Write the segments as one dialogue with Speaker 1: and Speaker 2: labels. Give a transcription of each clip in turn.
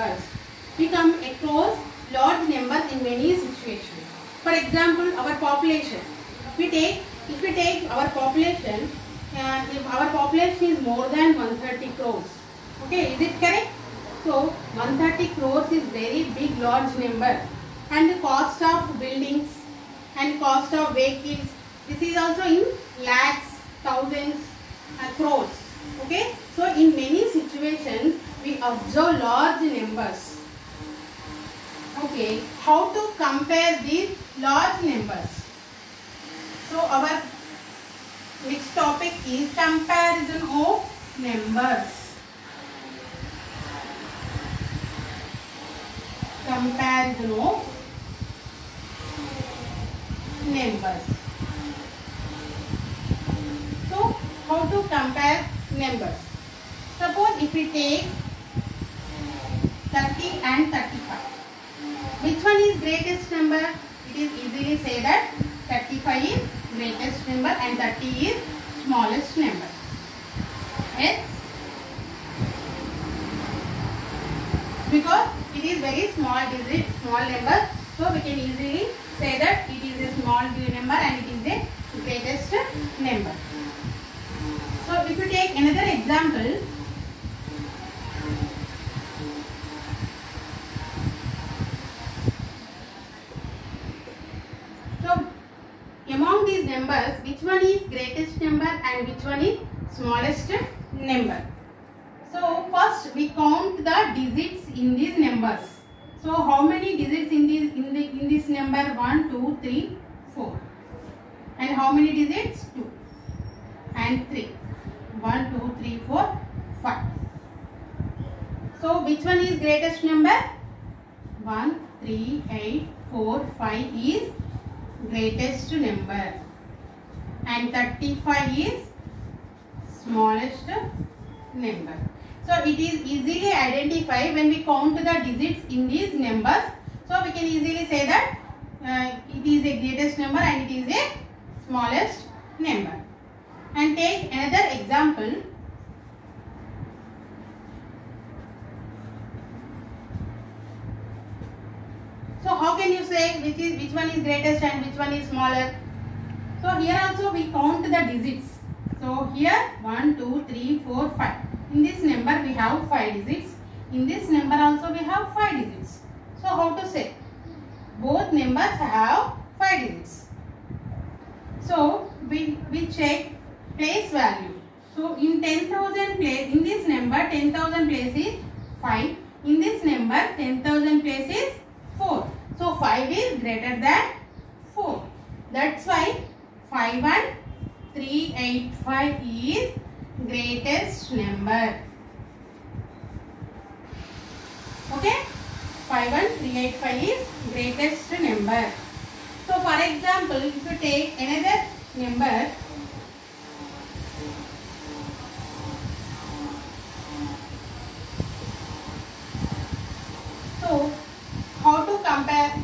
Speaker 1: numbers. We come across large numbers in many situations. For example, our population. We take, if we take our population, uh, if our population is more than 130 crores. Okay, is it correct? So 130 crores is very big large number and the cost of buildings and cost of vehicles this is also in lakhs, thousands and crores. Okay, so in many observe large numbers. Okay, how to compare these large numbers? So our next topic is comparison of numbers. comparison of numbers. So, how to compare numbers? Suppose if we take 30 and 35. Which one is greatest number? It is easily say that 35 is greatest number and 30 is smallest number. Yes? Because it is very small digit, small number. So we can easily say that it is a small number and it is a greatest number. So if you take another example, so among these numbers, which one is greatest number and which one is smallest number? So first we count the digits in these numbers. So how many digits in this in the in this number? 1, 2, 3, 4. And how many digits? 2 and 3. 1, 2, 3, 4, 5. So which one is greatest number? 1, 3, 8, 4, 5 is greatest number. And 35 is smallest number. So it is easily identified when we count the digits in these numbers. So we can easily say that uh, it is a greatest number and it is a smallest number. And take another example. So how can you say which is which one is greatest and which one is smaller? So here also we count the digits. So here 1, 2, 3, 4, 5. In this number we have 5 digits. In this number also we have 5 digits. So how to say? Both numbers have 5 digits. So we, we check place value. So in 10,000 place, in this number 10,000 place is 5. In this number 10,000 place is 4. So 5 is greater than 4. That's why 5 and 385 is greatest number. Okay? 5 and 385 is greatest number. So for example, if you take another number So how to compare?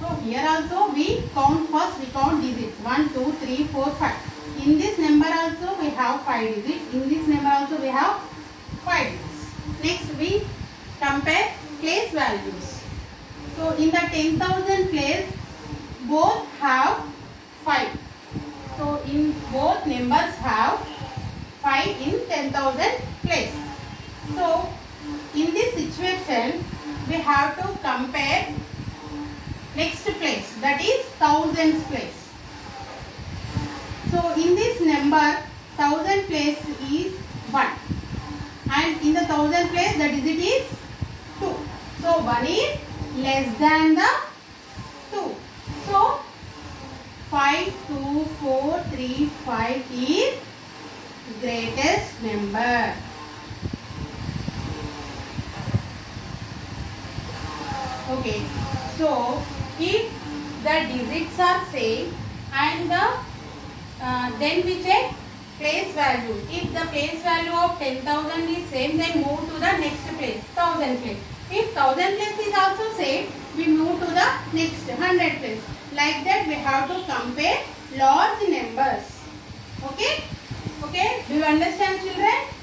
Speaker 1: So here also we count first we count digits 1, 2, 3, 4, 5. In this number also we have 5 digits. In this number also we have 5 digits. Next we compare place values. So in the 10,000 place both have 5. So in both numbers have 5 in 10,000 place. So in this situation we have to compare next place that is thousands place. So in this number thousand place is 1 and in the thousand place the digit is 2. So 1 is less than the 2. So 5, 2, 4, 3, 5 is greatest number. Okay. So if the digits are same and the uh, then we check place value. If the place value of 10,000 is same then move to the next place 1000 place. If 1000 place is also same we move to the next 100 place. Like that we have to compare large numbers. Okay? Okay? Do you understand children?